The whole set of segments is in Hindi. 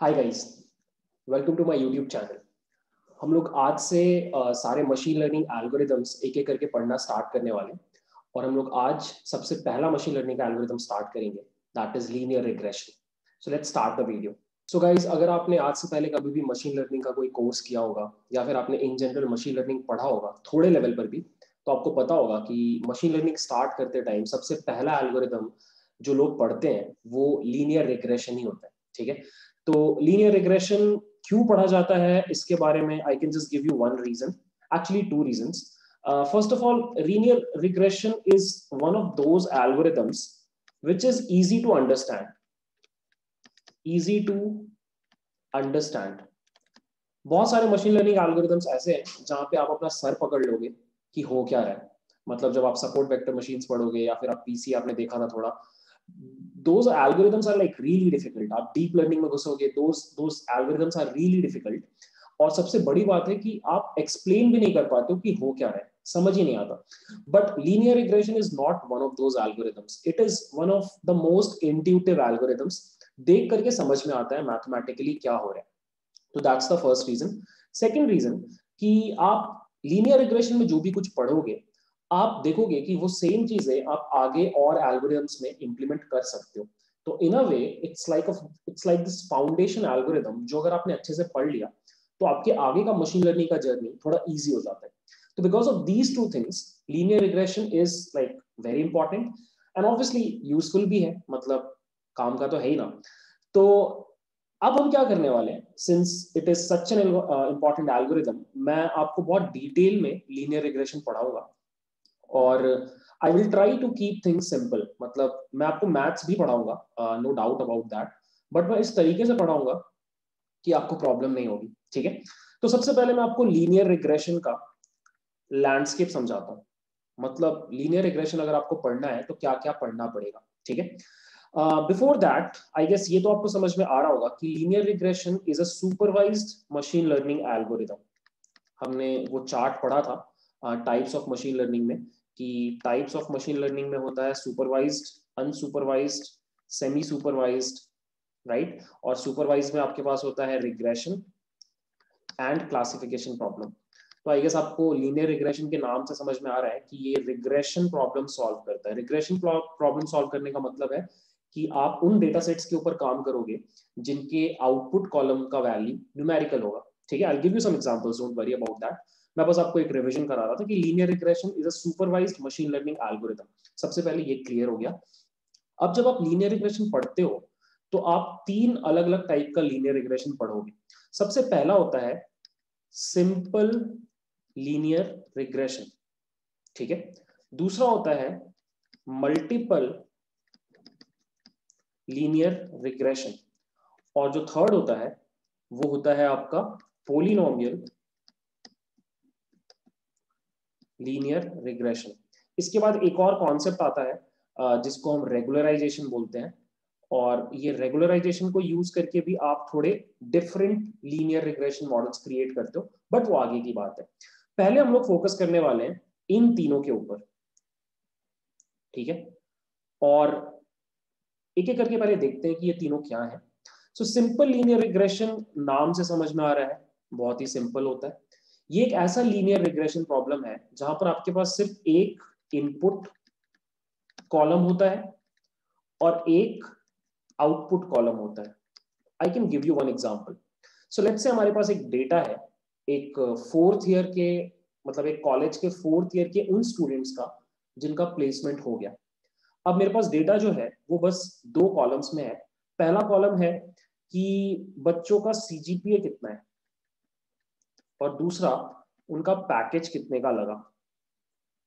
Hi guys welcome to my YouTube channel हम लोग आज से सारे मशीन लर्निंग एल्गोरिदम्स एक एक करके पढ़ना स्टार्ट करने वाले और हम लोग आज सबसे पहला मशीन लर्निंग का एल्गोरिदम स्टार्ट करेंगे। That is linear regression so let's start the video so guys अगर आपने आज से पहले कभी भी मशीन लर्निंग का कोई कोर्स किया होगा, या फिर आपने इन जनरल मशीन लर्निंग पढ़ा होगा, थोड़े लेवल पर भी तो आपको पता होगा कि मशीन लर्निंग स्टार्ट करते टाइम सबसे पहला एल्गोरिदम जो लोग पढ़ते हैं, वो लीनियर रिग्रेशन ही होता है, ठीक है? तो लीनियर रिग्रेशन क्यों पढ़ा जाता है? इसके बारे में I can just give you one reason actually two reasons first of all linear regression is one of those algorithms which is easy to understand. Easy to understand. बहुत सारे मशीन लर्निंग एल्गोरिदम्स ऐसे हैं जहाँ पे आप अपना सर पकड़ लोगे कि हो क्या रहा है। मतलब जब आप सपोर्ट वेक्टर मशीन्स पढ़ोगे या फिर आप पीसी आपने देखा था थोड़ा those algorithms are, like, really difficult. आप deep learning में घुसोगे, those those algorithms are really difficult. और सबसे बड़ी बात है कि आप एक्सप्लेन भी नहीं कर पाते हो कि हो क्या है। समझ ही नहीं आता। But linear regression is not one of those algorithms it is one of the most intuitive algorithms देख करके समझ में आता है मैथमेटिकली क्या हो रहा है। तो that's the first reason second reason कि आप लीनियर रिग्रेशन में जो भी कुछ पढ़ोगे आप देखोगे कि वो सेम चीज़ें आप आगे और एल्गोरिदम्स में इंप्लीमेंट कर सकते हो। तो in a way it's like it's like this foundation algorithm जो अगर आपने अच्छे से पढ़ लिया तो आपके आगे का मशीन लर्निंग का जर्नी थोड़ा इजी हो जाता है। तो because of these two things linear regression is like very important and obviously useful भी है मतलब काम का तो है ही ना। तो अब हम क्या करने वाले हैं? Since it is such an important algorithm मैं आपको बहुत डिटेल में लीनियर रिग्रेशन पढ़ाऊँगा। और I will try to keep things simple मतलब मैं आपको मैथ्स भी पढ़ाऊँगा no doubt about that but मैं इस तरीके से पढ़ाऊँगा कि आपको प्रॉब्लम नहीं होगी, ठीक है? तो सबसे पहले मैं आपको लीनियर रिग्रेशन का लैंडस्केप समझाता हूँ। मतलब लीनियर रिग्रेशन अगर आपको पढ़ना है तो क्या क्या पढ़ना पड़ेगा, ठीक है? बिफोर दैट आई गेस ये तो आपको समझ में आ रहा होगा कि linear regression is a supervised machine learning algorithm हमने वो चार्ट पढ़ा था टाइप्स ऑफ़ मशीन लर्निंग में। कि टाइप्स ऑफ़ मशीन लर्निंग में होता है supervised unsupervised semi supervised right और सुपरवाइज में आपके पास होता है रिग्रेशन एंड क्लासिफिकेशन प्रॉब्लम तो आई गेस आपको लीनियर रिग्रेशन के नाम से समझ में आ रहा है कि ये रिग्रेशन प्रॉब्लम सॉल्व करता है। रिग्रेशन प्रॉब्लम सॉल्व करने का मतलब है कि आप उन डेटा सेट्स के ऊपर काम करोगे जिनके आउटपुट कॉलम का वैल्यू न्यूमेरिकल होगा। ठीक है? I give you some examples don't worry about that मैं बस आपको एक रिविजन करा रहा था कि linear regression is a machine learning algorithm सबसे पहले ये क्लियर हो गया। अब जब आप लीनियर रिग्रेशन पढ़ते हो तो आप तीन अलग अलग टाइप का लीनियर रिग्रेशन पढ़ोगे। सबसे पहला होता है सिंपल लीनियर रिग्रेशन ठीक है? दूसरा होता है मल्टीपल लीनियर रिग्रेशन और जो थर्ड होता है, वो होता है आपका पोलिनोमियल लीनियर रिग्रेशन इसके बाद एक और कॉन्सेप्ट आता है जिसको हम रेगुलराइजेशन बोलते हैं। और ये रेगुलराइजेशन को यूज़ करके भी आप थोड़े different linear regression models create करते हो बट वो आगे की बात है। पहले हम लोग फोकस करने वाले हैं इन तीनों के ऊपर। ठीक है? और एक एक करके पहले देखते हैं कि ये तीनों क्या है। सो सिंपल लीनियर रिग्रेशन नाम से समझ में आ रहा है। बहुत ही सिंपल होता है। ये एक ऐसा लीनियर रिग्रेशन प्रॉब्लम है, जहाँ पर आपके पास सिर्फ़ एक इनपुट कॉलम होता है और एक आउटपुट कॉलम होता है। I can give you one example so let's say हमारे पास एक डेटा है, एक फोर्थ ईयर के मतलब एक कॉलेज के फोर्थ ईयर के उन स्टूडेंट्स का, जिनका प्लेसमेंट हो गया। अब मेरे पास डेटा जो है, वो बस दो कॉलम्स में है। पहला कॉलम है कि बच्चों का सीजीपीए कितना है। और दूसरा, उनका पैकेज कितने का लगा?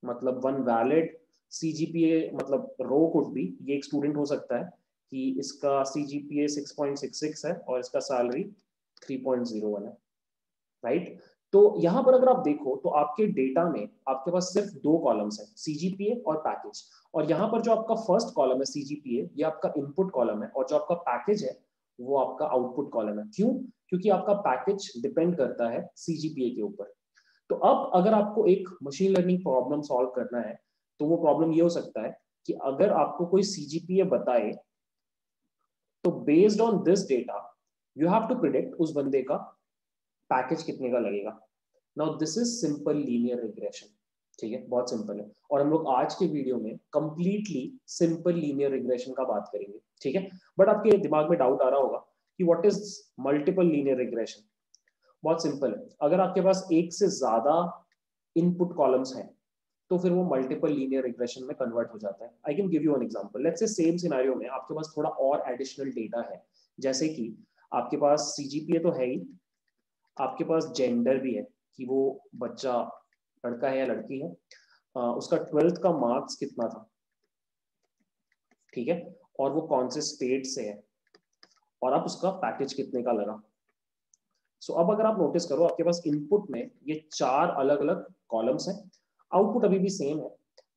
मतलब वन वैलिड सीजीपीए मतलब रो कुड भी ये एक स्टूडेंट हो सकता है कि इसका सीजीपीए 6.66 है और इसका सैलरी 3.01 है राइट तो यहाँ पर अगर आप देखो तो आपके डेटा में आपके पास सिर्फ़ दो कॉलम्स हैं सीजीपीए और पैकेज और यहाँ पर जो आपका फ़र्स्ट कॉलम है सीजीपीए ये आपका इनपुट कॉलम है और जो आपका पैकेज है वो आपका आउटपुट कॉलम है। क्यों? क्योंकि आपका पैकेज डिपेंड करता है सीजीपीए के ऊपर। तो अब अगर आपको एक मशीन लर्निंग प्रॉब्लम सॉल्व करना है तो वो प्रॉब्लम ये हो सकता है कि अगर आपको कोई सीजीपीए बताए तो based on this data you have to predict उस बंदे का पैकेज कितने का लगेगा। Now this is simple linear regression ठीक है? बहुत सिंपल है। और हम लोग आज के वीडियो में कंप्लीटली सिंपल लीनियर रिग्रेशन का बात करेंगे, ठीक है? बट आपके दिमाग में डाउट आ रहा होगा कि what is multiple linear regression बहुत सिंपल है। अगर आपके पास एक से ज़्यादा इनपुट कॉलम्स हैं तो फिर वो मल्टीपल लीनियर रिग्रेशन में कन्वर्ट हो जाता है। I can give you an example let's say same scenario में आपके पास थोड़ा और एडिशनल डेटा है। जैसे कि आपके पास सीजीपीए तो है ही, आपके पास जेंडर भी है कि वो बच्चा लड़का है या लड़की है आ, उसका ट्वेल्थ का मार्क्स कितना था? ठीक है? और वो कौन से स्टेट से है? और आप उसका पैकेज कितने का लगा? सो so, अब अगर आप नोटिस करो आपके पास इनपुट में ये चार अलग अलग कॉलम्स हैं। आउटपुट अभी भी सेम है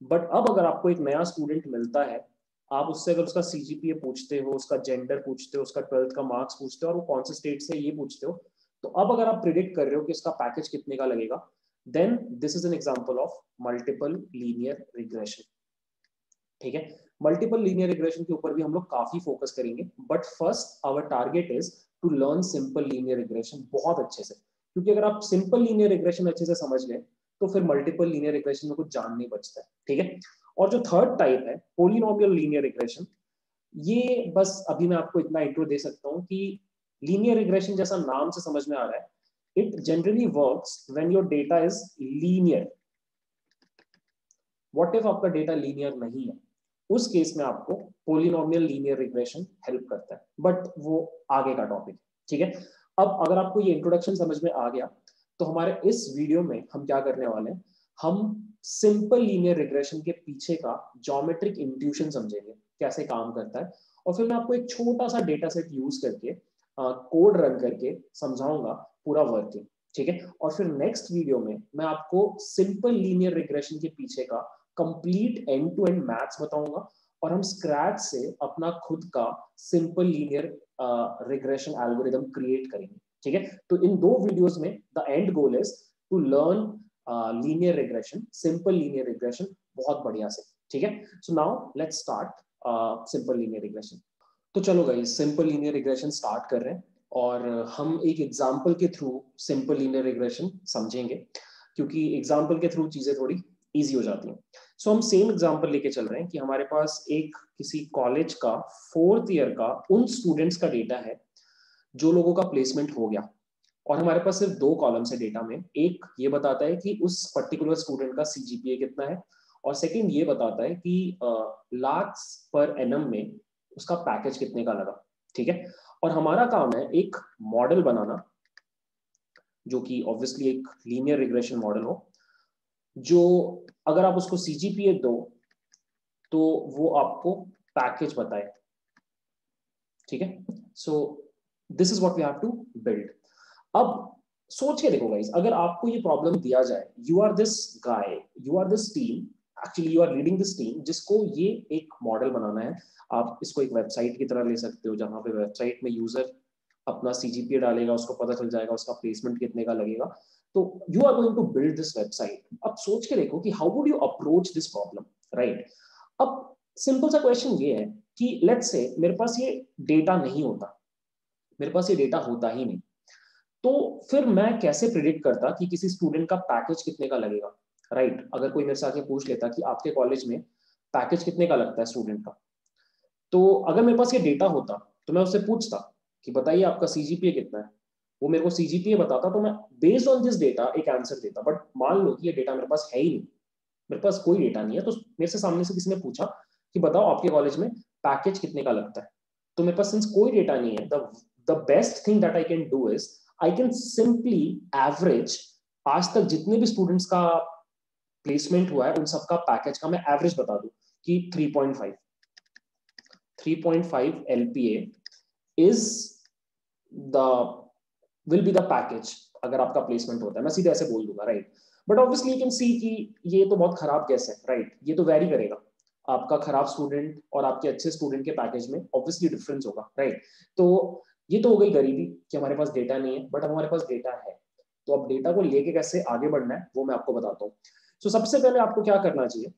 बट अब अगर आपको एक नया स्टूडेंट मिलता है आप उससे अगर उसका सीजीपीए पूछते हो उसका जेंडर पूछते हो उसका ट्वेल्थ का मार्क्स पूछते हो और वो कौन से स्टेट से ये पूछते हो तो अब अगर आप प्रिडिक्ट कर रहे हो कि इसका पैकेज कितने का लगेगा then this is an example of multiple linear regression ठीक है? मल्टीपल लीनियर रिग्रेशन के ऊपर भी हम लोग काफ़ी फोकस करेंगे but first our target is to learn simple linear regression बहुत अच्छे से। क्योंकि अगर आप सिंपल लीनियर रिग्रेशन अच्छे से समझ गए तो फिर मल्टीपल लीनियर रिग्रेशन में कुछ जान नहीं बचता है। ठीक है? और जो थर्ड टाइप है पोलिनोमियल लीनियर रिग्रेशन ये बस अभी मैं आपको इतना इंट्रो दे सकता हूँ कि लीनियर रिग्रेशन जैसा नाम से समझ में आ रहा है it generally works when your data is linear what if आपका डेटा लीनियर नहीं है? उस केस में आपको पोलिनोमियल लीनियर रिग्रेशन हेल्प करता है बट वो आगे का टॉपिक ठीक है? अब अगर आपको ये इंट्रोडक्शन समझ में आ गया तो हमारे इस वीडियो में हम क्या करने वाले हैं? हम सिंपल लीनियर रिग्रेशन के पीछे का जोमेट्रिक इंट्यूशन समझेंगे, कैसे काम करता है। और फिर मैं आपको एक छोटा सा डेटा सेट यूज़ करके कोड रन करके समझाऊँगा पूरा वर्किंग ठीक है? और फिर नेक्स्ट वीडियो में मैं आपको सिंपल लीनियर रिग्रेशन के पीछे का complete end to end maths बताऊँगा और हम स्क्रैच से अपना खुद का simple linear regression algorithm create करेंगे, ठीक है? तो इन दो वीडियोस में the end goal is to learn linear regression simple linear regression बहुत बढ़िया से, ठीक है? So now let's start simple linear regression तो चलो गई सिंपल लीनियर रिग्रेशन स्टार्ट कर रहे हैं। और हम एक एग्ज़ाम्पल के थ्रू सिंपल लीनियर रिग्रेशन समझेंगे क्योंकि एग्ज़ाम्पल के थ्रू चीज़ें थोड़ी इजी हो जाती हैं। सो so, हम सेम एग्ज़ाम्पल लेके चल रहे हैं कि हमारे पास एक किसी कॉलेज का फोर्थ ईयर का उन स्टूडेंट्स का डेटा है जो लोगों का प्लेसमेंट हो गया। और हमारे पास सिर्फ़ दो कॉलम्स है डेटा में। एक ये बताता है कि उस पर्टिकुलर स्टूडेंट का सीजीपीए कितना है और सेकेंड ये बताता है कि लाख्स पर एनम में उसका पैकेज कितने का लगा। ठीक है? और हमारा काम है एक मॉडल बनाना, जो कि ऑब्वियसली एक लीनियर रिग्रेशन मॉडल हो, जो अगर आप उसको सीजीपीए दो तो वो आपको पैकेज बताए। ठीक है? So this is what we have to build अब सोच के देखो गाइस अगर आपको ये प्रॉब्लम दिया जाए you are this guy you are this team actually you are leading this team जिसको ये एक मॉडल बनाना है, आप इसको एक वेबसाइट की तरह ले सकते हो, जहाँ पे वेबसाइट में यूज़र अपना सीजीपीए डालेगा, उसको पता चल जाएगा, उसका प्लेसमेंट कितने का लगेगा। तो you are going to build this website अब सोच के देखो कि how would you approach this problem right अब सिंपल सा क्वेश्चन ये है कि लेट्स से मेरे पास ये डेटा नहीं होता, मेरे पास ये डेटा होता ही नहीं। तो फिर मैं कैसे प्रिडिक्ट करता कि किसी स्टूडेंट का पैकेज कितने का लगेगा? Right right? अगर कोई मेरे से आके पूछ लेता कि आपके कॉलेज में पैकेज कितने का लगता है स्टूडेंट का? तो अगर मेरे पास ये डेटा होता तो मैं उससे पूछता कि बताइए आपका सीजीपीए कितना है? वो मेरे को सीजीपीए बताता तो मैं बेस्ड ऑन दिस डेटा एक आंसर देता। बट मान लो कि ये डेटा मेरे पास है ही नहीं। मेरे पास कोई डेटा नहीं है तो मेरे से सामने से किसी ने पूछा कि बताओ आपके कॉलेज में पैकेज कितने का लगता है? तो मेरे पास सिंस कोई डेटा नहीं है the best thing that I can do is I can simply average आज तक जितने भी स्टूडेंट्स का प्लेसमेंट हुआ है, उन सबका पैकेज का मैं एवरेज बता दू कि 3.5 3.5 LPA is the will be the package अगर आपका प्लेसमेंट होता है। मैं सीधे ऐसे बोल दूँगा right but obviously you can see कि ये तो बहुत खराब गैस है राइट right? ये तो वेरी करेगा। आपका खराब स्टूडेंट और आपके अच्छे स्टूडेंट के पैकेज में ऑब्वियसली डिफरेंस होगा राइट right? तो ये तो हो गई गरीबी कि हमारे पास डेटा नहीं है बट हमारे पास डेटा है। तो अब डेटा को लेके कैसे आगे बढ़ना है, वो मैं आपको बताता हूँ। सो so, सबसे पहले आपको क्या करना चाहिए?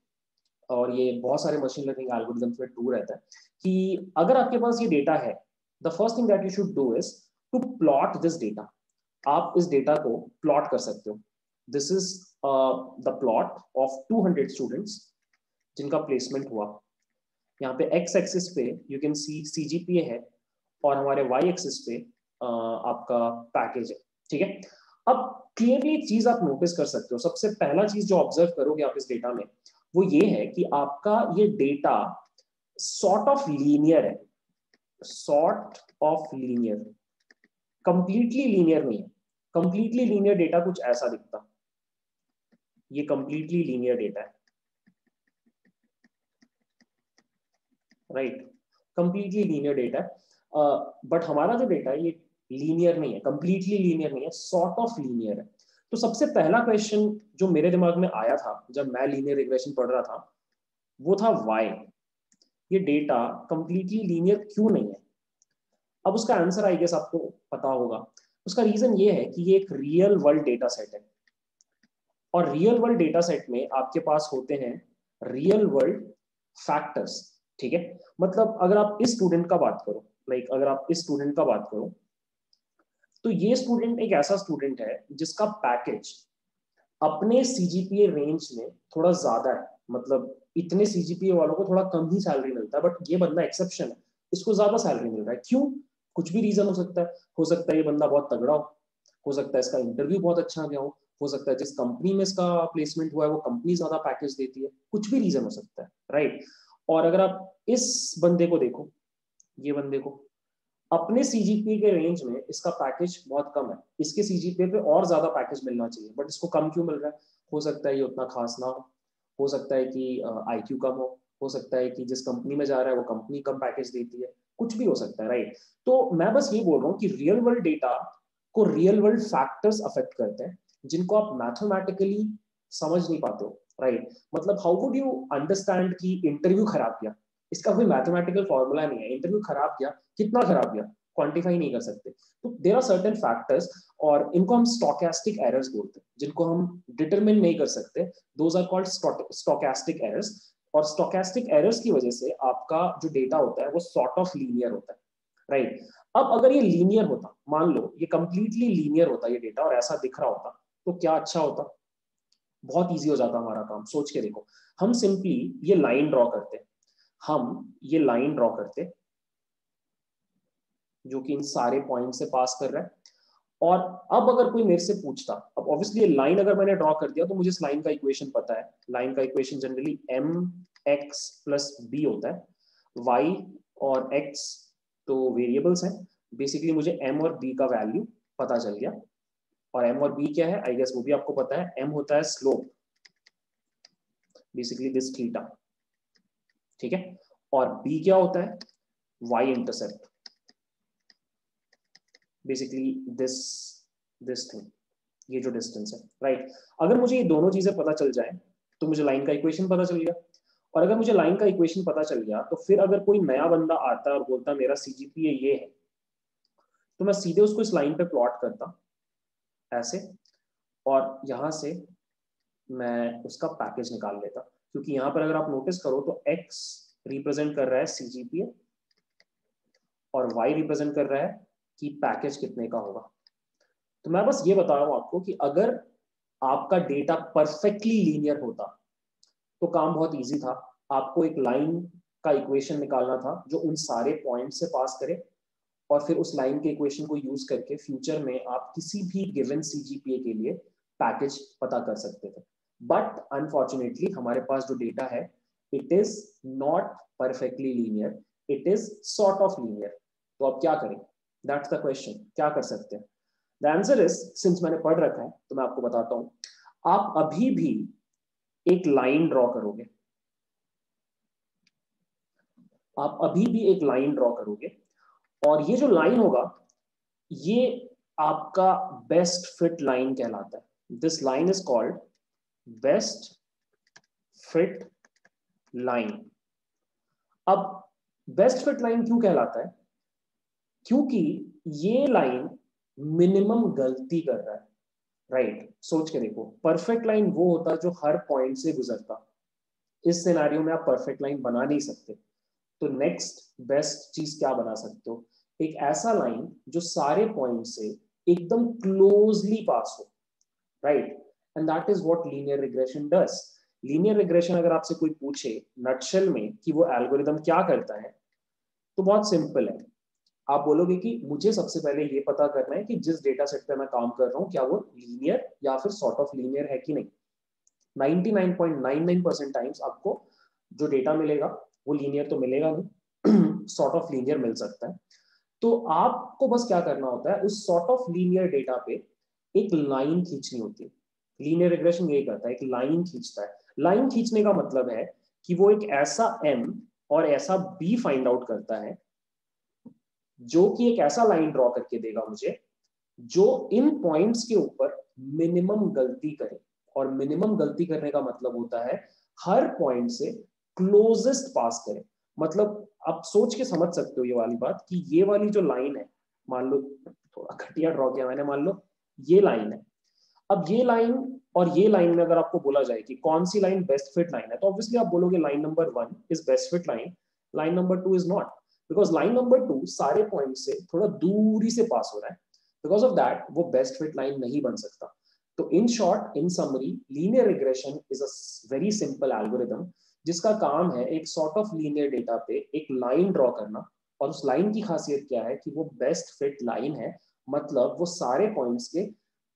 और ये बहुत सारे मशीन लर्निंग एल्गोरिथम्स में टू रहता है कि अगर आपके पास ये डेटा है the first thing that you should do is to plot this data आप इस डेटा को प्लॉट कर सकते हो। This is the plot of 200 students जिनका प्लेसमेंट हुआ। यहाँ पे एक्स एक्सिस पे यू कैन सी सीजीपीए है और हमारे वाई एक्सिस पे uh, आपका पैकेज है। ठीक है? अब क्लियरली एक चीज़ आप नोटिस कर सकते हो। सबसे पहला चीज़ जो ऑब्ज़र्व करोगे आप इस डेटा में, वो ये है कि आपका ये डेटा सॉर्ट ऑफ़ लीनियर है। Sort of linear completely linear नहीं है। कंप्लीटली लीनियर डेटा कुछ ऐसा दिखता। ये कंप्लीटली लीनियर डेटा है। राइट कंप्लीटली लीनियर डेटा है। बट हमारा जो डेटा है, ये लीनियर नहीं है कंप्लीटली लीनियर नहीं है सॉर्ट ऑफ़ लीनियर है। तो सबसे पहला क्वेश्चन जो मेरे दिमाग में आया था, जब मैं लीनियर रिग्रेशन पढ़ रहा था, वो था वाई ये डेटा कंप्लीटली लीनियर क्यों नहीं है? अब उसका आंसर आई गेस आपको पता होगा। उसका रीजन ये है कि ये एक रियल वर्ल्ड डेटा सेट है। और रियल वर्ल्ड डेटा सेट में आपके पास होते हैं रियल वर्ल्ड फैक्टर्स ठीक है? मतलब अगर आप इस स्टूडेंट का बात करो लाइक अगर आप इस स्टूडेंट का बात करो तो ये स्टूडेंट एक ऐसा स्टूडेंट है जिसका पैकेज अपने सीजीपीए रेंज में थोड़ा ज़्यादा है। मतलब इतने सीजीपीए वालों को थोड़ा कम ही सैलरी मिलता है बट ये बंदा एक्सेप्शन है। इसको ज़्यादा सैलरी मिल रहा है। क्यों? कुछ भी रीजन हो सकता है। हो सकता है ये बंदा बहुत तगड़ा हो। हो सकता है इसका इंटरव्यू बहुत अच्छा गया हो। हो सकता है जिस कंपनी में इसका प्लेसमेंट हुआ है, वो कंपनी ज़्यादा पैकेज देती है। कुछ भी रीजन हो सकता है राइट और अगर आप इस बंदे को देखो, ये बंदे को अपने सीजीपी के रेंज में इसका पैकेज बहुत कम है। इसके सीजीपी पे और ज़्यादा पैकेज मिलना चाहिए बट इसको कम क्यों मिल रहा है? हो सकता है ये उतना खास ना हो। हो सकता है कि आई क्यू कम हो। हो सकता है कि जिस कंपनी में जा रहा है वो कंपनी कम पैकेज देती है। कुछ भी हो सकता है राइट तो मैं बस ये बोल रहा हूँ कि रियल वर्ल्ड डेटा को रियल वर्ल्ड फैक्टर्स अफेक्ट करते हैं, जिनको आप मैथमेटिकली समझ नहीं पाते हो राइट मतलब हाउ वुड यू अंडरस्टैंड कि इंटरव्यू खराब किया? इसका कोई मैथमेटिकल फॉर्मूला नहीं है। इंटरव्यू खराब गया कितना खराब गया क्वांटिफाई नहीं कर सकते। तो देर आर सर्टन फैक्टर्स और इनको हम स्टोकेस्टिक एरर्स बोलते हैं, जिनको हम डिटरमिन नहीं कर सकते। Those are called stochastic errors और स्टोकेस्टिक एरर्स की वजह से आपका जो डेटा होता है, वो सॉर्ट ऑफ़ लीनियर होता है। Right right? अब अगर ये लीनियर होता, मान लो, ये कंप्लीटली लीनियर होता ये डेटा और ऐसा दिख रहा होता तो क्या अच्छा होता? बहुत इजी हो जाता हमारा काम, सोच के देखो। हम सिंपली ये लाइन ड्रॉ करते हम ये लाइन ड्रॉ करते जो कि इन सारे पॉइंट से पास कर रहा है। और अब अगर कोई मेरे से पूछता, अब ऑब्वियसली लाइन अगर मैंने ड्रॉ कर दिया तो मुझे इस लाइन का इक्वेशन पता है। लाइन का equation generally M X plus B होता है। वाई और एक्स तो वेरिएबल्स हैं। बेसिकली मुझे एम और बी का वैल्यू पता चल गया। और एम और बी क्या है? आई गेस वो भी आपको पता है। एम होता है स्लोप बेसिकली दिस थीटा ठीक है? और बी क्या होता है? Y intercept basically this this thing ये जो डिस्टेंस है राइट right? अगर मुझे ये दोनों चीज़ें पता चल जाए तो मुझे लाइन का इक्वेशन पता चल गया। और अगर मुझे लाइन का इक्वेशन पता चल गया तो फिर अगर कोई नया बंदा आता और बोलता मेरा सीजीपीए ये है तो मैं सीधे उसको इस लाइन पे प्लॉट करता ऐसे। और यहाँ से मैं उसका पैकेज निकाल लेता। क्योंकि यहाँ पर अगर आप नोटिस करो तो x रिप्रेजेंट कर रहा है सीजीपीए और y रिप्रेजेंट कर रहा है कि पैकेज कितने का होगा। तो मैं बस ये बता रहा हूँ आपको कि अगर आपका डेटा परफेक्टली लीनियर होता तो काम बहुत इजी था। आपको एक लाइन का इक्वेशन निकालना था जो उन सारे पॉइंट से पास करे और फिर उस लाइन के इक्वेशन को यूज़ करके फ्यूचर में आप किसी भी गिवन सीजीपीए के लिए पैकेज पता कर सकते थे। बट अनफॉर्चुनेटली हमारे पास जो डेटा है it is not perfectly linear it is sort of linear तो अब क्या करें? दैट्स द क्वेश्चन क्या कर सकते हैं? द आंसर इज़ सिंस मैंने पढ़ रखा है तो मैं आपको बताता हूँ। आप अभी भी एक लाइन ड्रॉ करोगे। आप अभी भी एक लाइन ड्रॉ करोगे। और ये जो लाइन होगा, ये आपका बेस्ट फिट लाइन कहलाता है। This line is called best fit line. अब बेस्ट फिट लाइन क्यों कहलाता है? क्योंकि ये लाइन मिनिमम गलती कर रहा है। Right right. सोच के देखो परफेक्ट लाइन वो होता जो हर पॉइंट से गुजरता। इस सिनारियों में आप परफेक्ट लाइन बना नहीं सकते। तो नेक्स्ट बेस्ट चीज़ क्या बना सकते हो? एक ऐसा लाइन जो सारे पॉइंट से एकदम क्लोजली पास हो। Right and that is what linear regression does linear regression अगर आपसे कोई पूछे नटशेल में कि वो एल्गोरिदम क्या करता है तो बहुत सिंपल है। आप बोलोगे कि मुझे सबसे पहले ये पता करना है कि जिस डेटा सेट पे मैं काम कर रहा हूँ, क्या वो लीनियर या फिर सॉर्ट ऑफ़ लीनियर है कि नहीं? 99.99 परसेंट टाइम्स आपको जो डेटा मिलेगा, वो लीनियर तो मिलेगा नहीं। सॉर्ट ऑफ़ लीनियर मिल सकता है। तो आपको बस क्या करना होता है, उस सॉर्ट ऑफ़ लीनियर डेटा पे एक लाइन खींचनी होती है। लीनियर रिग्रेशन यही करता है, एक लाइन खींचता है। लाइन खींचने का मतलब है कि वो एक ऐसा एम और ऐसा बी फाइंड आउट करता है, जो कि एक ऐसा लाइन ड्रॉ करके देगा मुझे, जो इन पॉइंट्स के ऊपर मिनिमम गलती करे। और मिनिमम गलती करने का मतलब होता है, हर पॉइंट से क्लोजेस्ट पास करे। मतलब आप सोच के समझ सकते हो ये वाली बात कि ये वाली जो लाइन है, मान लो, थोड़ा घटिया ड्रॉ किया मैंने, मान लो, ये लाइन है। अब ये लाइन और ये लाइन में अगर आपको बोला जाए कि कौन सी लाइन बेस्ट फिट लाइन है तो ऑब्वियसली आप बोलोगे line number one is best fit line line number two is not because line number two सारे पॉइंट से थोड़ा दूरी से पास हो रहा है. बिकॉज़ ऑफ़ दैट वो बेस्ट फिट लाइन नहीं बन सकता. तो in short in summary linear regression is a very simple algorithm जिसका काम है एक सॉर्ट ऑफ़ लीनियर डेटा पे एक लाइन ड्रॉ करना. और उस लाइन की खासियत क्या है कि वो बेस्ट फिट लाइन है. मतलब वो सारे पॉइंट्स के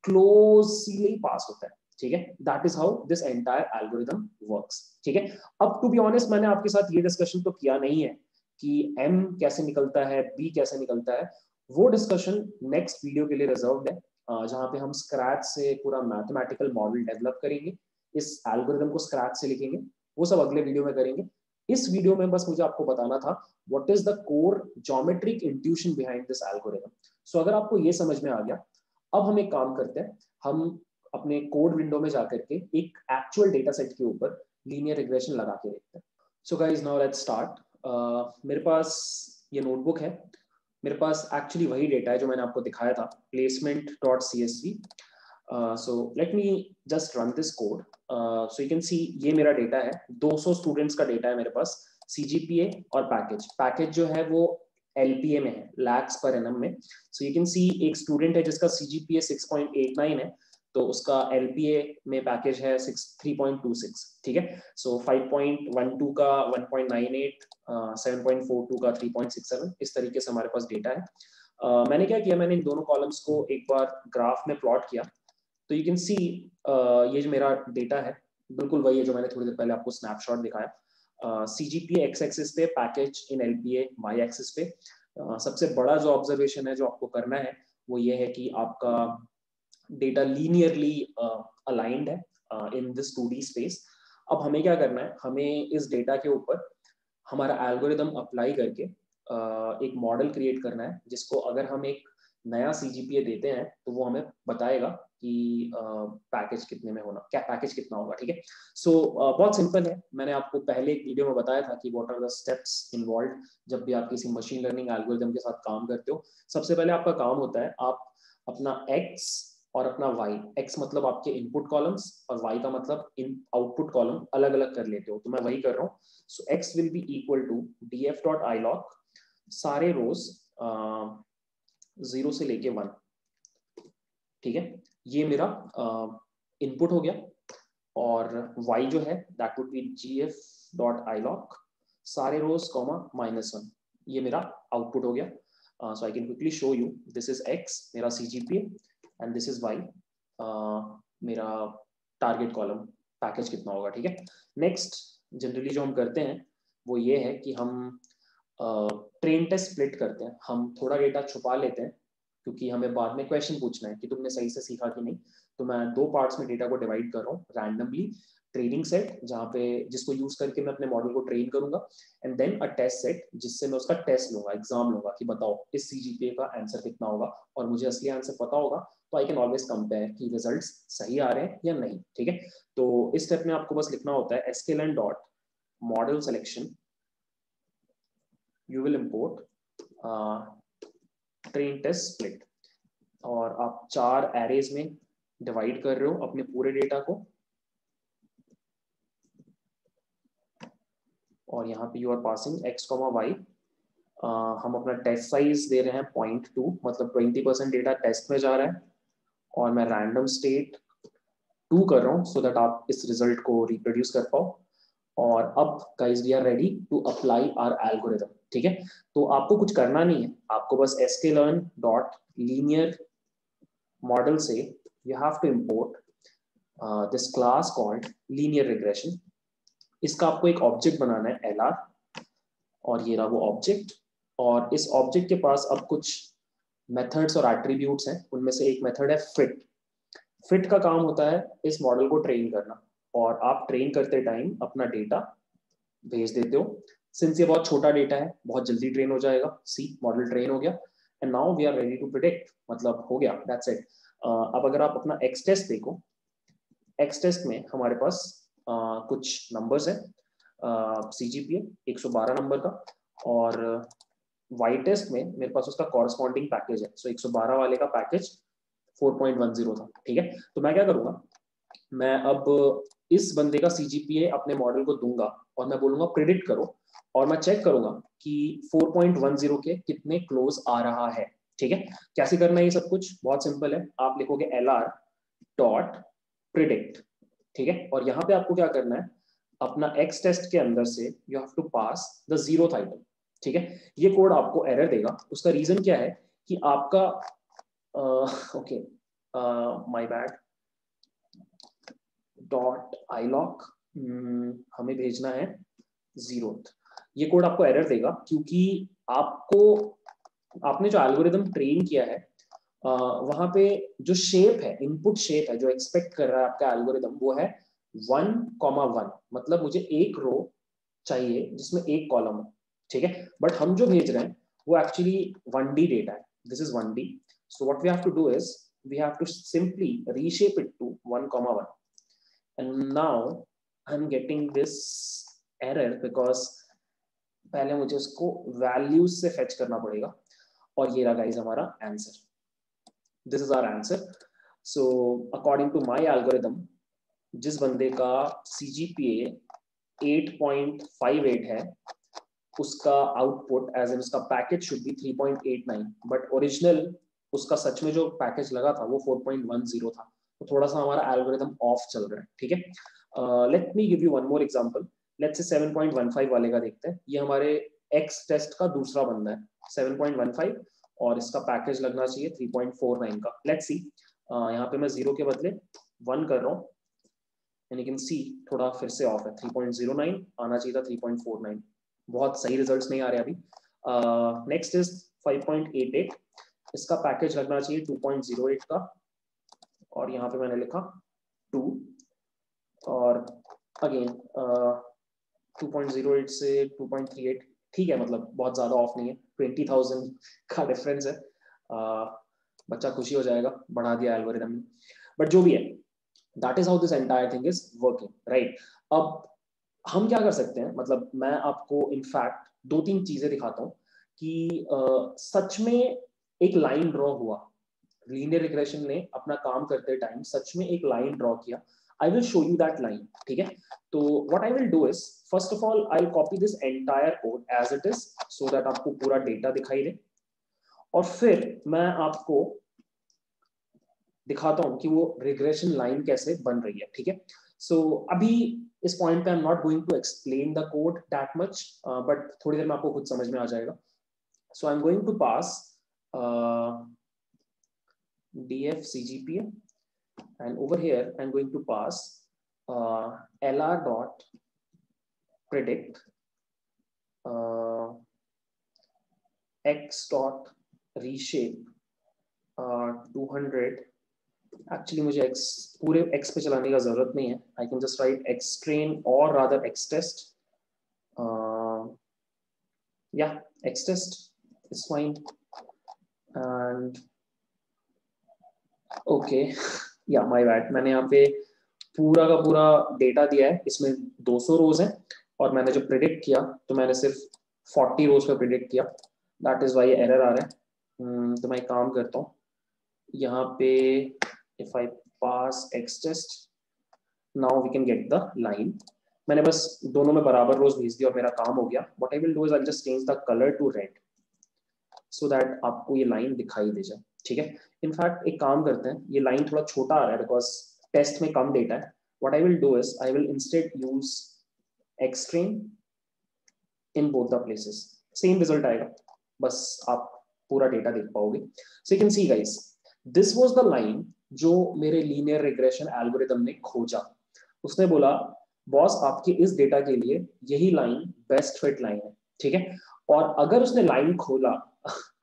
क्लोजली पास होता है, ठीक है? That is how this entire algorithm works ठीक है? अब टू बी ऑनेस्ट मैंने आपके साथ ये डिस्कशन तो किया नहीं है कि एम कैसे निकलता है बी कैसे निकलता है। वो डिस्कशन नेक्स्ट वीडियो के लिए रिज़र्व है जहाँ पे हम स्क्रैच से पूरा मैथमेटिकल मॉडल डेवलप करेंगे, इस एल्गोरिदम को स्क्रैच से लिखेंगे, वो सब अगले वीडियो में करेंगे। इस वीडियो में बस मुझे आपको बताना था what is the core geometric intuition behind this algorithm so अगर आपको ये समझ में आ गया अब हम एक काम करते हैं, हम अपने कोड विंडो में जाकर के एक एक्चुअल डेटा सेट के ऊपर लीनियर रिग्रेशन लगा के देखते हैं। So guys now let's start मेरे पास ये नोटबुक है। मेरे पास एक्चुअली वही डेटा है जो मैंने आपको दिखाया था placement dot C S V so let me just run this code so you can see ये मेरा डेटा है। 200 स्टूडेंट्स का डेटा है मेरे पास सीजीपीए और पैकेज पैकेज जो है वो एलपीए में है लैक्स पर एनम में। सो यू कैन सी एक स्टूडेंट है जिसका सी जी है तो उसका एल में पैकेज है ठीक है? सो वन टू का one point nine eight seven point four two का थ्री पॉइंट सिक्स सेवन इस तरीके से हमारे पास डेटा है। Uh, मैंने क्या किया? मैंने इन दोनों कॉलम्स को एक बार ग्राफ में प्लॉट किया। तो यू कैन सी ये जो मेरा डेटा है बिल्कुल वही है जो मैंने थोड़ी देर पहले आपको स्नैपशॉट दिखाया। C G P X axis पे package in L P A Y axis पे सबसे बड़ा जो ऑब्जर्वेशन है जो आपको करना है वो ये है कि आपका डेटा लीनियरली अलाइंड है in this two D space अब हमें क्या करना है? हमें इस डेटा के ऊपर हमारा एल्गोरिदम अप्लाई करके uh, एक मॉडल क्रिएट करना है जिसको अगर हम एक नया सीजीपीए देते हैं तो वो हमें बताएगा कि पैकेज कितने में होना, क्या पैकेज कितना होगा, ठीक है? सो बहुत सिंपल है। मैंने आपको पहले एक वीडियो में बताया था कि what are the steps involve जब भी आप किसी मशीन लर्निंग एल्गोरिदम के साथ काम करते हो। सबसे पहले आपका काम होता है, आप अपना एक्स और अपना वाई एक्स मतलब आपके इनपुट कॉलम्स और वाई का मतलब इन आउटपुट कॉलम अलग अलग कर लेते हो तो मैं वही कर रहा हूँ। So x will be equal to D F dot iloc सारे रोज ज़ीरो से लेके वन। ठीक है? ये मेरा इनपुट uh, हो गया। और y जो है that would be G F dot iloc सारे रोज कॉमा माइनस वन ये मेरा आउटपुट हो गया। So I can quickly show you this is x मेरा C G P and this is Y मेरा टारगेट कॉलम पैकेज कितना होगा ठीक है? नेक्स्ट जनरली जो हम करते हैं वो ये है कि हम ट्रेन टेस्ट स्प्लिट करते हैं। हम थोड़ा डेटा छुपा लेते हैं, क्योंकि हमें बाद में क्वेश्चन पूछना है कि तुमने सही से सीखा कि नहीं। तो मैं दो पार्ट्स में डेटा को डिवाइड कर रहा हूँ रैंडमली ट्रेनिंग सेट जहाँ पे जिसको यूज़ करके मैं अपने मॉडल को ट्रेन करूँगा and then a test set जिससे मैं उसका टेस्ट लूँगा एग्ज़ाम लूँगा कि बताओ, इस सी का आंसर कितना होगा, और मुझे असली आंसर पता होगा तो आई कैन ऑलवेज कंपेयर कि रिज़ल्ट सही आ रहे हैं या नहीं, ठीक है? तो इस स्टेप में आपको बस लिखना होता है sklearn dot model selection you will import train test split और आप चार एरेज में डिवाइड कर रहे हो अपने पूरे डेटा को। और यहाँ पे you are passing X comma Y हम अपना टेस्ट साइज़ दे रहे हैं पॉइंट टू मतलब ट्वेंटी परसेंट डेटा टेस्ट में जा रहा है। और मैं रैंडम स्टेट टू कर रहा हूँ सो दैट आप इस रिज़ल्ट को रिप्रोड्यूस कर पाओ। और अब guys we are ready to apply our algorithm ठीक है? तो आपको कुछ करना नहीं है। आपको बस S K learn dot linear model से you have to import this class called linear regression इसका आपको एक ऑब्जेक्ट बनाना है एल और ये रहा वो ऑब्जेक्ट और इस ऑब्जेक्ट के पास अब कुछ मेथड्स और एट्रीब्यूट्स हैं। उनमें से एक मेथड है फिट फिट का काम होता है इस मॉडल को ट्रेन करना। और आप ट्रेन करते टाइम अपना डेटा भेज देते हो। सिंस ये बहुत छोटा डेटा है बहुत जल्दी ट्रेन हो जाएगा। सी मॉडल ट्रेन हो गया। And now we are ready to predict मतलब हो गया। दैट्स इट अब अगर आप अपना एक्स टेस्ट देखो एक्स टेस्ट में हमारे पास uh, कुछ नंबर्स है। सी जी पी एक सौ बारह नंबर का। और वाई uh, टेस्ट में मेरे पास उसका कॉरस्पॉन्डिंग पैकेज है। सो so, 112 वाले का पैकेज 4.10 था। ठीक है? तो मैं क्या करूँगा? मैं अब इस बंदे का सी अपने मॉडल को दूँगा और मैं बोलूँगा प्रिडिक्ट करो। और मैं चेक करूँगा कि 4.10 के कितने क्लोज आ रहा है। ठीक है? कैसे करना है ये सब कुछ? बहुत सिंपल है। आप लिखोगे एल आर डॉट प्रिडिक्ट ठीक है? और यहाँ पे आपको क्या करना है? अपना एक्स टेस्ट के अंदर से you have to pass the zero item ठीक है? ये कोड आपको एरर देगा। उसका रीजन क्या है कि आपका okay my bad dot iloc हमें भेजना है ज़ीरो ये कोड आपको एरर देगा, क्योंकि आपको, आपने जो एल्गोरिदम ट्रेन किया है वहाँ पे जो शेप है इनपुट शेप है, जो एक्सपेक्ट कर रहा है आपका एल्गोरिदम वो है वन कॉमा वन मतलब मुझे एक रो चाहिए, जिसमें एक कॉलम हो, ठीक है? बट हम जो भेज रहे हैं, वो एक्चुअली वन डी डेटा है. This is one D so what we have to do is we have to simply reshape it to one comma one now I am getting this error because पहले मुझे उसको वैल्यूज़ से फेच करना पड़ेगा। और ये रहा गाइज़ हमारा answer this is our answer so according to my algorithm जिस बंदे का C G P eight point five eight है, उसका आउटपुट एज एन उसका package should be 3.89 but original उसका सच में जो पैकेज लगा था, वो 4.10 था। तो थोड़ा सा हमारा एल्गोरिदम ऑफ़ चल रहा है ठीक है? Let me give you one more example let's say 7.15 वाले का देखते हैं। ये हमारे एक्स टेस्ट का दूसरा बंदा है। 7.15 और इसका पैकेज लगना चाहिए 3.49 का। लेट्स सी uh, यहाँ पे मैं ज़ीरो के बदले वन कर रहा हूँ। एंड यू सी थोड़ा फिर से ऑफ़ है। 3.09 आना चाहिए था 3.49 बहुत सही रिजल्ट्स नहीं आ रहे अभी। नेक्स्ट इज़ 5.88 इसका पैकेज लगना चाहिए 2.08 का। और यहाँ पे मैंने लिखा टू और अगेन uh, 2.08 से 2.38 ठीक है मतलब बहुत ज़्यादा ऑफ़ नहीं है 20,000 का डिफरेंस है। Uh, बच्चा खुशी हो जाएगा बढ़ा दिया एल्गोरिदम ने। बट जो भी है that is how this entire thing is working right अब हम क्या कर सकते हैं? मतलब मैं आपको इनफैक्ट दो तीन चीज़ें दिखाता हूँ कि uh, सच में एक लाइन ड्रॉ हुआ। लीनियर रिग्रेशन ने अपना काम करते टाइम सच में एक लाइन ड्रॉ किया। I will show you that line ठीक है? तो what I will do is first of all I copy this entire code as it is so that आपको पूरा डेटा दिखाई दे। और फिर मैं आपको दिखाता हूँ कि वो रिग्रेशन लाइन कैसे बन रही है ठीक है? सो so, अभी इस पॉइंट पे I am not going to explain the code that much but थोड़ी देर में आपको खुद समझ में आ जाएगा। So I am going to pass df cgpa and over here i'm going to pass uh, lr dot predict uh, x dot reshape uh, 200 actually मुझे एक्स पूरे एक्स पे चलाने का जरूरत नहीं है I can just write X train और रादर एक्स टेस्ट या X test is fine and okay या माय बैड मैंने यहाँ पे पूरा का पूरा डेटा दिया है। इसमें 200 रोज है और मैंने जो प्रिडिक्ट किया तो मैंने सिर्फ़ 40 रोज पे प्रिडिक्ट किया। दैट इज़ वाई एरर आ रहा है। Hmm, तो मैं काम करता हूँ। यहाँ पे if I pass x test now we can get the line मैंने बस दोनों में बराबर रोज भेज दिया और मेरा काम हो गया। What आई विल do is I'll just change the color to red so that आपको ये लाइन दिखाई दे जाए। ठीक है? इनफैक्ट एक काम करते हैं, ये लाइन थोड़ा छोटा आ रहा है बिकॉज़ टेस्ट में कम डेटा है। What I will do is, I will instead use extreme in both the places. Same result आएगा। बस आप पूरा डेटा देख पाओगे। So can see guys this was the line जो मेरे लीनियर रिग्रेशन एल्गोरिथम ने खोजा। उसने बोला बॉस आपके इस डेटा के लिए यही लाइन बेस्ट फिट लाइन है। ठीक है? और अगर उसने लाइन खोला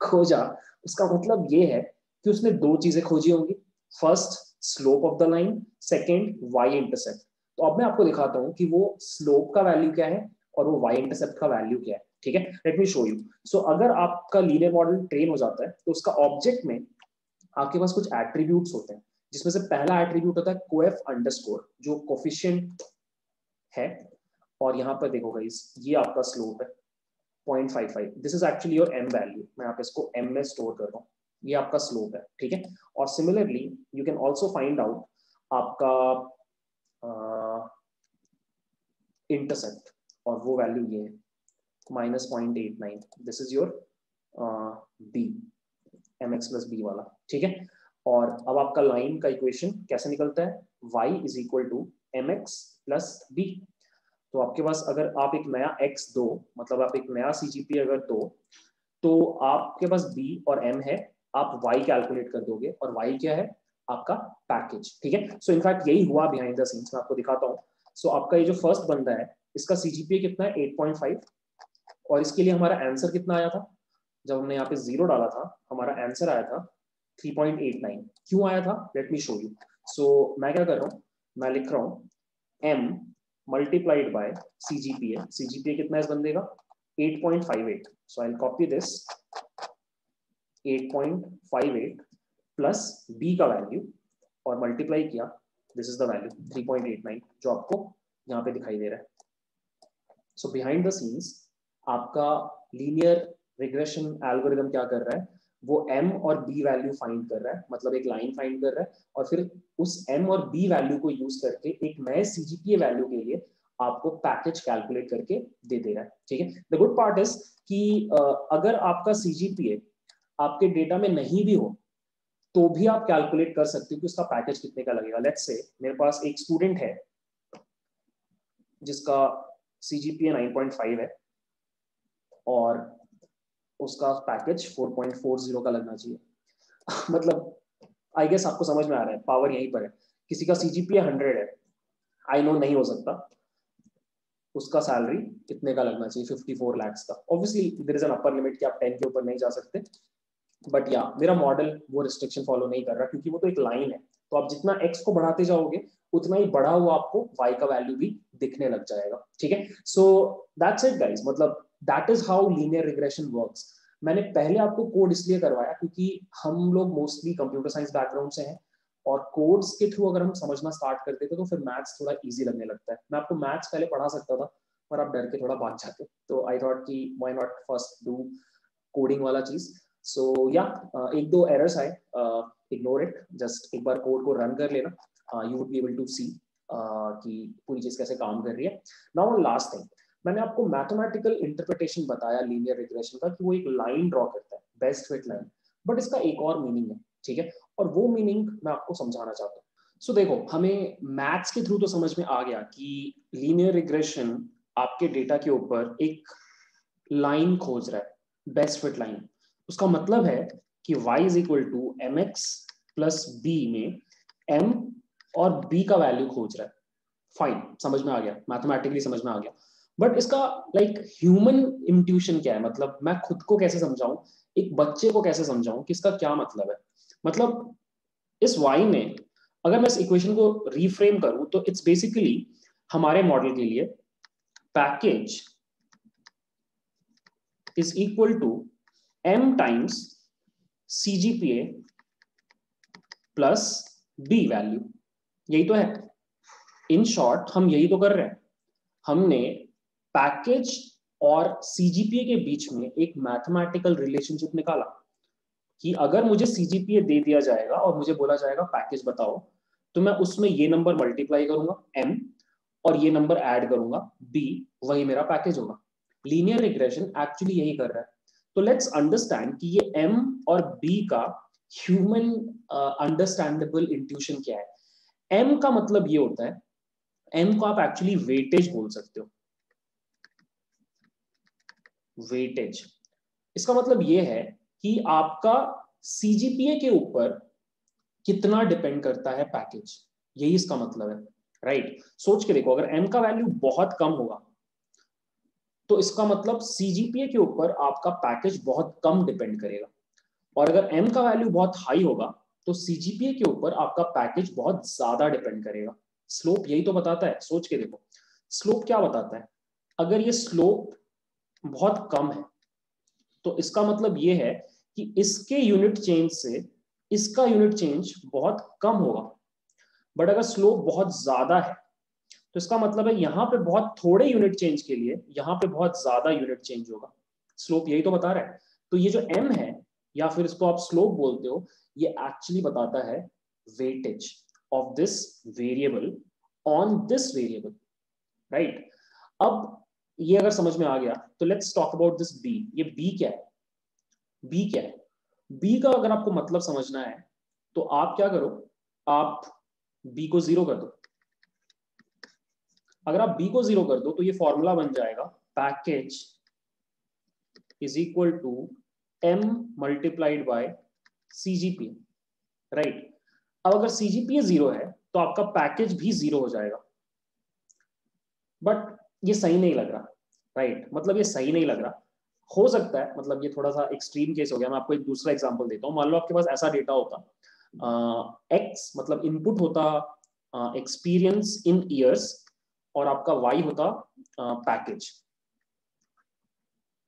खोजा उसका मतलब ये है कि उसने दो चीज़ें खोजी होंगी। First slope of the line second Y intercept तो अब मैं आपको दिखाता हूँ कि वो स्लोप का वैल्यू क्या है और वो वाई इंटरसेप्ट का वैल्यू क्या है। ठीक है? Let me show you so अगर आपका लीनियर मॉडल ट्रेन हो जाता है तो उसका ऑब्जेक्ट में आपके पास कुछ एट्रीब्यूट होते हैं, जिसमें से पहला एट्रीब्यूट होता है कोएफ अंडरस्कोर जो कोफिशियंट है। और यहाँ पर देखो गाइस ये आपका स्लोप है। 0.55 this is actually your M value मैं आप इसको एम में स्टोर कर रहा हूँ। ये आपका स्लोप है ठीक है? और similarly you can also find out आपका इंटरसेप्ट uh, और वो वैल्यू ये है। Minus point eight nine this is your B M X plus B वाला ठीक है? और अब आपका लाइन का इक्वेशन कैसे निकलता है? Y is equal to M X plus B तो आपके पास अगर आप एक नया x दो मतलब आप एक नया सी अगर दो तो आपके पास b और m है आप y कैलकुलेट कर दोगे और y क्या है? आपका पैकेज ठीक है? सो इनफैक्ट यही हुआ बिहाइंड द सीन्स मैं आपको दिखाता हूँ। सो so, आपका ये जो फ़र्स्ट बंदा है इसका सीजीपीए कितना है? 8.5 और इसके लिए हमारा आंसर कितना आया था? जब हमने यहाँ पे ज़ीरो डाला था हमारा आंसर आया था 3.89 क्यों आया था? Let me show you so मैं क्या कर रहा हूँ? मैं लिख रहा हूँ m multiplied by CGPA CGPA कितना इस बंदे का? 8.58 so I copy this 8.58 plus B का वैल्यू और मल्टीप्लाई किया. दिस इज़ द वैल्यू 3.89 जो आपको यहाँ पे दिखाई दे रहा है। सो बिहाइंड द सीन्स आपका लीनियर रिग्रेशन एल्गोरिदम क्या कर रहा है? वो m और b वैल्यू फाइंड कर रहा है मतलब एक लाइन फाइंड कर रहा है और फिर उस m और b वैल्यू को यूज़ करके एक नए सीजीपीए वैल्यू के लिए आपको पैकेज कैलकुलेट करके दे दे रहा है, ठीक है? द गुड पार्ट इज़ कि अगर आपका सीजीपीए आपके डेटा में नहीं भी हो तो भी आप कैलकुलेट कर सकते हो कि उसका पैकेज कितने का लगेगा। लेट्स से मेरे पास एक स्टूडेंट है, जिसका C G P nine point five है, और उसका package four point four zero का लगना चाहिए। मतलब आई गेस आपको समझ में आ रहा है पावर यहीं पर है। किसी का सी जी पी हंड्रेड है आई नो नहीं हो सकता। उसका सैलरी कितने का लगना चाहिए? फिफ्टी फोर लैक्स का। Obviously there is an upper limit कि आप टेन के ऊपर नहीं जा सकते। बट या मेरा मॉडल वो रिस्ट्रिक्शन फॉलो नहीं कर रहा, क्योंकि वो तो एक लाइन है। तो आप जितना एक्स को बढ़ाते जाओगे, उतना ही बढ़ा हुआ आपको वाई का वैल्यू भी दिखने लग जाएगा। ठीक है? सो दैट्स इट गाइस मतलब that is how linear regression works मैंने पहले आपको कोड इसलिए करवाया क्योंकि हम लोग मोस्टली कंप्यूटर साइंस बैकग्राउंड से हैं और कोड्स के थ्रू अगर हम समझना स्टार्ट करते थे तो फिर मैथ्स थोड़ा इजी लगने लगता है। मैं आपको मैथ्स पहले पढ़ा सकता था पर आप डर के थोड़ा भाग जाते तो आई थॉट कि why not first do coding वाला चीज़? सो so, या yeah, uh, एक दो एरर्स आए इग्नोर इट जस्ट एक बार कोड को रन कर लेना। You would be able to see कि पूरी चीज़ कैसे काम कर रही है। नाउ लास्ट थिंग मैंने आपको मैथमेटिकल इंटरप्रिटेशन बताया लीनियर रिग्रेशन का कि वो एक लाइन ड्रॉ करता है बेस्ट फिट लाइन बट इसका एक और मीनिंग है ठीक है? और वो मीनिंग मैं आपको समझाना चाहता हूँ। सो so, देखो हमें मैथ्स के थ्रू तो समझ में आ गया कि लीनियर रिग्रेशन आपके डेटा के ऊपर एक लाइन खोज रहा है बेस्ट फिट लाइन उसका मतलब है कि y is equal to M X plus B में m और b का वैल्यू खोज रहा है। फाइन समझ में आ गया मैथमेटिकली समझ में आ गया। बट इसका लाइक ह्यूमन इंट्यूशन क्या है? मतलब मैं खुद को कैसे समझाऊं? एक बच्चे को कैसे समझाऊं कि इसका क्या मतलब है? मतलब इस y में अगर मैं इस इक्वेशन को रीफ्रेम करूँ तो इट्स बेसिकली हमारे मॉडल के लिए package is equal to m times CGPA plus b value यही तो है। इन शॉर्ट हम यही तो कर रहे हैं। हमने पैकेज और CGPA के बीच में एक मैथमेटिकल रिलेशनशिप निकाला कि अगर मुझे सीजीपीए दे दिया जाएगा और मुझे बोला जाएगा पैकेज बताओ तो मैं उसमें ये नंबर मल्टीप्लाई करूँगा, m, और ये नंबर ऐड करूँगा, b, वही मेरा पैकेज होगा। लीनियर रिग्रेशन एक्चुअली यही कर रहा है। तो लेट्स अंडरस्टैंड कि ये एम और बी का ह्यूमन अंडरस्टैंडेबल इंट्यूशन क्या है। एम का मतलब ये होता है एम को आप एक्चुअली वेटेज बोल सकते हो। वेटेज इसका मतलब ये है कि आपका सीजीपीए के ऊपर कितना डिपेंड करता है पैकेज यही इसका मतलब है राइट right? सोच के देखो, अगर एम का वैल्यू बहुत कम होगा तो इसका मतलब सीजीपीए के ऊपर आपका पैकेज बहुत कम डिपेंड करेगा। और अगर एम का वैल्यू बहुत हाई होगा तो सीजीपीए के ऊपर आपका पैकेज बहुत ज़्यादा डिपेंड करेगा। स्लोप यही तो बताता है, सोच के देखो। स्लोप क्या बताता है? अगर ये स्लोप बहुत कम है। तो इसका मतलब ये है कि इसके यूनिट चेंज से इसका यूनिट चेंज बहुत कम होगा। बट अगर स्लोप बहुत ज़्यादा है तो इसका मतलब है यहाँ पे बहुत थोड़े यूनिट चेंज के लिए यहाँ पे बहुत ज़्यादा यूनिट चेंज होगा। स्लोप यही तो बता रहा है। तो ये जो एम है, या फिर इसको आप स्लोप बोलते हो, ये एक्चुअली बताता है weightage of this variable on this variable right अब ये अगर समझ में आ गया तो let's talk about this B ये बी क्या है? बी क्या है? बी का अगर आपको मतलब समझना है तो आप क्या करो? आप बी को ज़ीरो कर दो। अगर आप बी को ज़ीरो कर दो तो ये फॉर्मूला बन जाएगा package is equal to M multiplied by CGP right अब अगर सीजीपी ज़ीरो है तो आपका पैकेज भी ज़ीरो हो जाएगा। बट ये सही नहीं लग रहा राइट मतलब ये सही नहीं लग रहा। हो सकता है मतलब ये थोड़ा सा एक्सट्रीम केस हो गया। मैं आपको एक दूसरा एग्जांपल देता हूँ। मान लो आपके पास ऐसा डेटा होता। एक्स मतलब इनपुट होता एक्सपीरियंस इन ईयर्स और आपका वाई होता पैकेज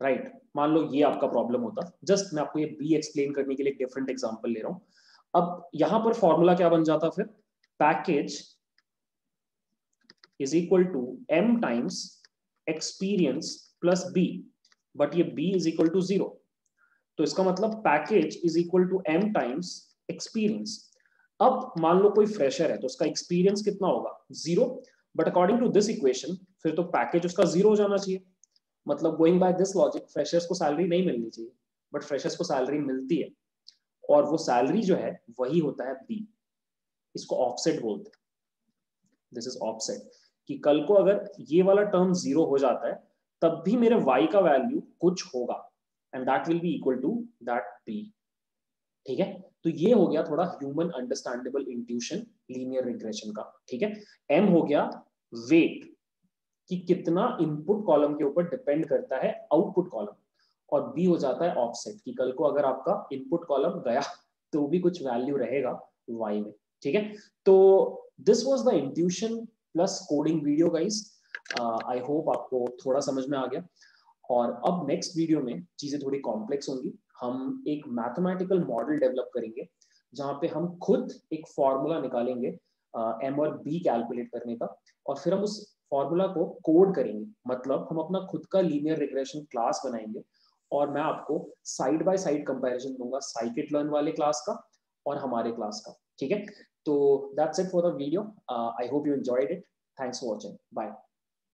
राइट right. मान लो ये आपका प्रॉब्लम होता। जस्ट मैं आपको ये बी एक्सप्लेन करने के लिए डिफरेंट एग्जांपल ले रहा हूँ। अब यहाँ पर फॉर्मूला क्या बन जाता फिर? Package is equal to M times experience plus B but ये B is equal to zero तो इसका मतलब package is equal to M times experience अब मान लो कोई फ्रेशर है तो उसका एक्सपीरियंस कितना होगा? Zero but according to this equation फिर तो पैकेज उसका ज़ीरो हो जाना चाहिए. मतलब going by this logic freshers को सैलरी नहीं मिलनी चाहिए बट फ्रेशर्स को सैलरी मिलती है. और वो सैलरी जो है, वही होता है बी इसको ऑफसेट बोलते हैं. दिस इज़ ऑफसेट कि कल को अगर ये वाला टर्म ज़ीरो हो जाता है, तब भी मेरे y का वैल्यू कुछ होगा। And that will be equal to that p. ठीक है? तो ये हो गया थोड़ा human understandable intuition linear regression का। ठीक है? M हो गया वेट कि कितना इनपुट कॉलम के ऊपर डिपेंड करता है आउटपुट कॉलम और बी हो जाता है ऑफसेट कि कल को अगर आपका इनपुट कॉलम गया तो भी कुछ वैल्यू रहेगा वाई में। ठीक है? तो this was the intuition plus coding video guys I hope आपको थोड़ा समझ में आ गया। और अब नेक्स्ट वीडियो में चीज़ें थोड़ी कॉम्प्लेक्स होंगी। हम एक मैथमेटिकल मॉडल डेवलप करेंगे, जहाँ पे हम खुद एक फॉर्मूला निकालेंगे एम और बी कैलकुलेट करने का। और फिर हम उस फॉर्मूला को कोड करेंगे। मतलब हम अपना खुद का लीनियर रिग्रेशन क्लास बनाएँगे। और मैं आपको साइड बाय साइड कंपैरिजन दूँगा साइकिट लर्न वाले क्लास का और हमारे क्लास का। ठीक है? So that's it for the video. Uh, I hope you enjoyed it. Thanks for watching. Bye.